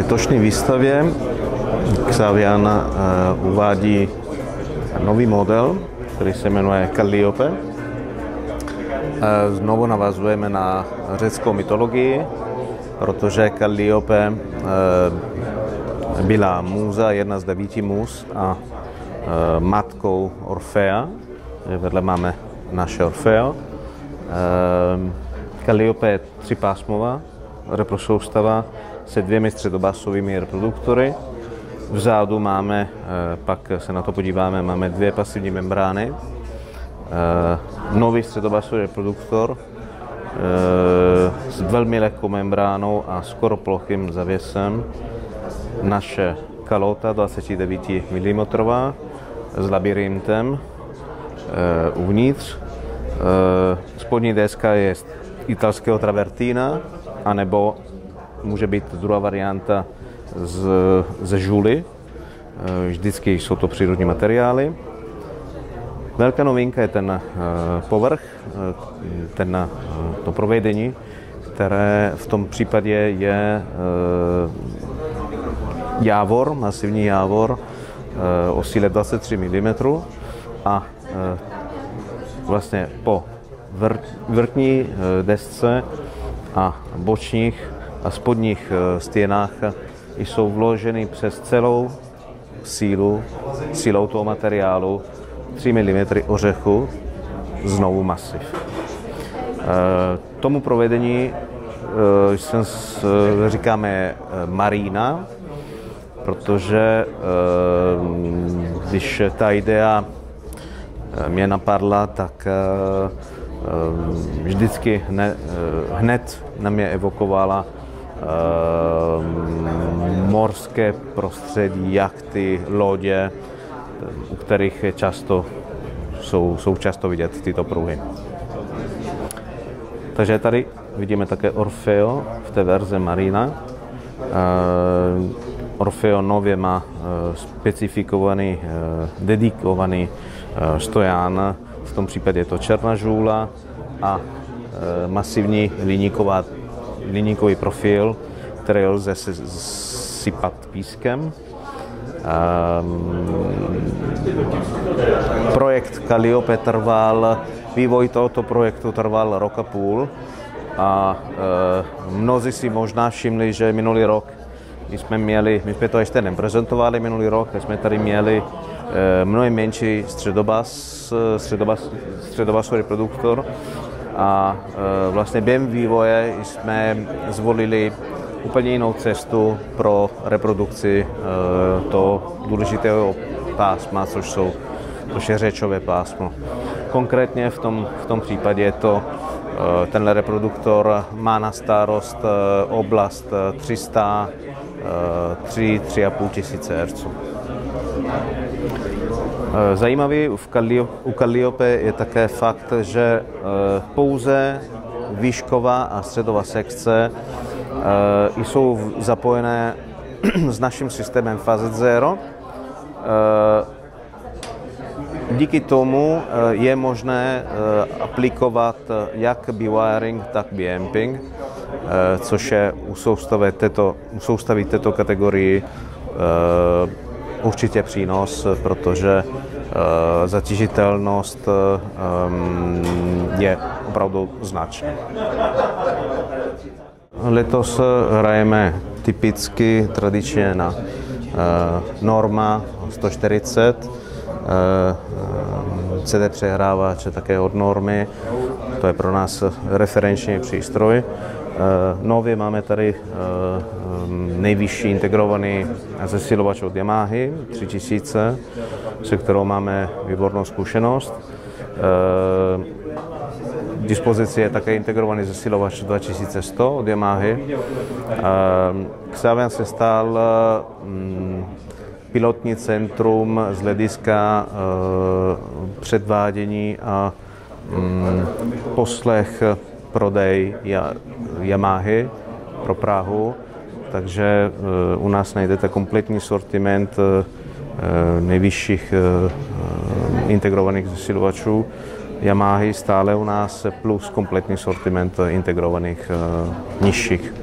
Letošní výstavě Xavian uh, uvádí nový model, který se jmenuje Calliope. Uh, znovu navazujeme na řeckou mytologii, protože Calliope uh, byla muza, jedna z devíti mus a matkou Orfea. Vedle máme naše Orfeo. Calliope je třipásmová reprosoustava se dvěmi středobasovými reproduktory. Vzadu máme, eh, pak se na to podíváme, máme dvě pasivní membrány. Eh, nový středobasový reproduktor eh, s velmi lehkou membránou a skoro plochým zavěsem. Naše kalota 29 mm s labirintem uvnitř. Spodní deska je italského travertína, anebo může být druhá varianta z, ze žuly. Eh, vždycky jsou to přírodní materiály. Velká novinka je ten eh, povrch, eh, ten, to provedení, které v tom případě je jávor, masivní jávor o síle 23 mm a vlastně po vrtní desce a bočních a spodních eh, stěnách jsou vloženy přes celou sílu, sílou toho materiálu 3 mm ořechu znovu masiv. Eh, tomu provedení eh, jsem, říkáme marina, protože když ta idea mě napadla, tak vždycky hned na mě evokovala morské prostředí, jachty, lodě, u kterých často, jsou, jsou často vidět tyto pruhy. Takže tady vidíme také Orfeo v té verze Marina. Ehm, Orfeo nově má eh, specifikovaný, eh, dedikovaný eh, stojan, v tom případě je to černá žůla a masivní liníková liníkový profil, který lze sypat pískem. Um, projekt Calliope trval, vývoj tohoto projektu trval rok a půl a uh, mnozí si možná všimli, že minulý rok my jsme měli, my jsme to ještě neprezentovali minulý rok, my jsme tady měli uh, mnohem menší středobas, středobas, středobasový reproduktor, a e, vlastně během vývoje jsme zvolili úplně jinou cestu pro reprodukci e, toho důležitého pásma, což, jsou, což je řečové pásmo. Konkrétně v tom, v tom případě to e, tenhle reproduktor má na starost oblast 300 3, 3,5 tisíce Hz. Eh, zajímavý u Calliope je také fakt, že eh, pouze výšková a středová sekce eh, jsou zapojené s naším systémem Phase Zero. Díky tomu je možné aplikovat jak B-wiring, tak B-amping, což je u soustavy této, u soustavy této kategorii určitě přínos, protože eh, zatížitelnost eh, je opravdu značná. Letos hrajeme typicky tradičně na eh, Norma 140, CD přehrávač také od normy, to je pro nás referenční přístroj. Eh, nově máme tady eh, nejvyšší integrovaný zesilovač od Yamahy 3000, se kterou máme výbornou zkušenost. Eh, v dispozici je také integrovaný zesilovač 2100 od Yamahy. Xavian se stal mm, pilotní centrum z hlediska předvádění a mm, poslech prodej Yamahy pro Prahu, takže eh, u nás najdete kompletní sortiment eh, nejvyšších eh, integrovaných zesilovačů Yamahy stále u nás plus kompletní sortiment integrovaných nižších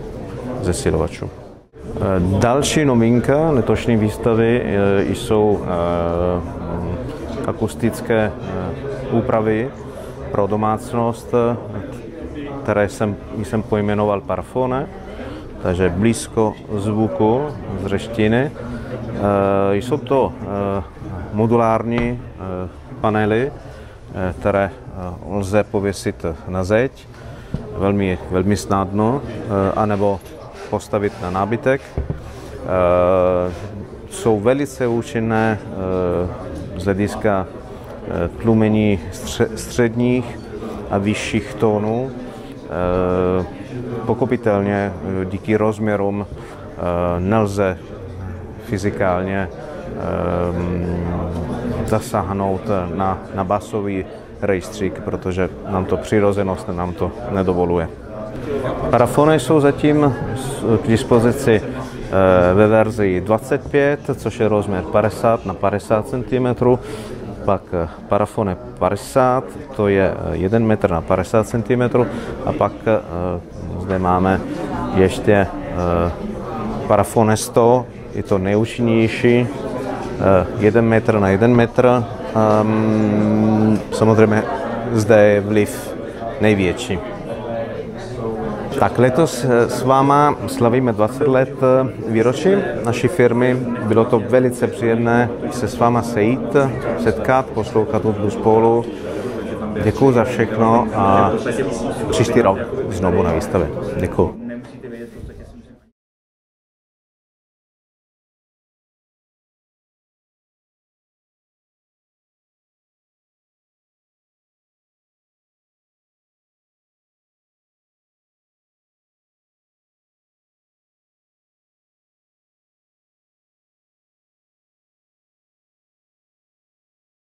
zesilovačů. Další novinka letošní výstavy jsou akustické úpravy pro domácnost, které jsem, jsem pojmenoval parfone, takže blízko zvuku z řeštiny. Jsou to modulární panely, které lze pověsit na zeď velmi, velmi snadno, anebo postavit na nábytek. Jsou velice účinné z hlediska tlumení středních a vyšších tónů. Pokopitelně díky rozměrům nelze fyzikálně zasáhnout na, na basový rejstřík, protože nám to přirozenost nám to nedovoluje. Parafony jsou zatím k dispozici ve verzi 25, což je rozměr 50 na 50 cm, pak parafone 50, to je 1 metr na 50 cm a pak zde máme ještě parafone 100, je to nejúčinnější, 1 metr na 1 metr. Samozřejmě zde je vliv největší. Tak letos s váma slavíme 20 let výročí naší firmy. Bylo to velice příjemné se s váma sejít, setkat, poslouchat hudbu spolu. Děkuji za všechno a příští rok znovu na výstavě. Děkuji.